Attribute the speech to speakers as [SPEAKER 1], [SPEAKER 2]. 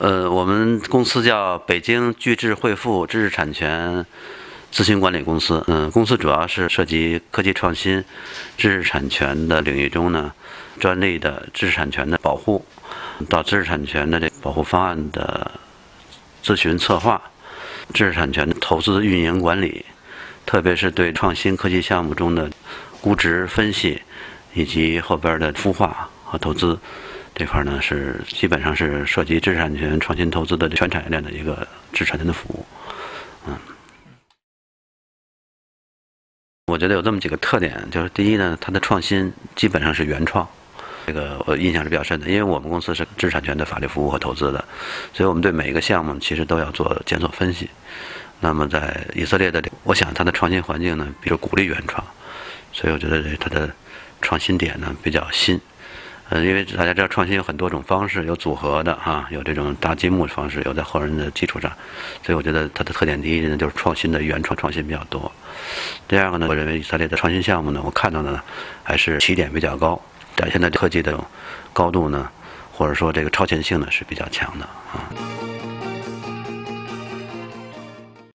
[SPEAKER 1] 呃，我们公司叫北京聚智汇富知识产权咨询管理公司。嗯，公司主要是涉及科技创新、知识产权的领域中呢，专利的知识产权的保护，到知识产权的这保护方案的咨询策划，知识产权的投资运营管理，特别是对创新科技项目中的估值分析以及后边的孵化和投资。这块呢是基本上是涉及知识产权创新投资的全产业链的一个知识产权的服务，嗯，我觉得有这么几个特点，就是第一呢，它的创新基本上是原创，这个我印象是比较深的，因为我们公司是知识产权的法律服务和投资的，所以我们对每一个项目其实都要做检索分析。那么在以色列的，我想它的创新环境呢，比如鼓励原创，所以我觉得它的创新点呢比较新。嗯，因为大家知道创新有很多种方式，有组合的哈，有这种搭积木的方式，有在后人的基础上，所以我觉得它的特点第一呢就是创新的原创创新比较多。第二个呢，我认为以色列的创新项目呢，我看到的呢还是起点比较高，展现的科技的高度呢，或者说这个超前性呢是比较强的啊。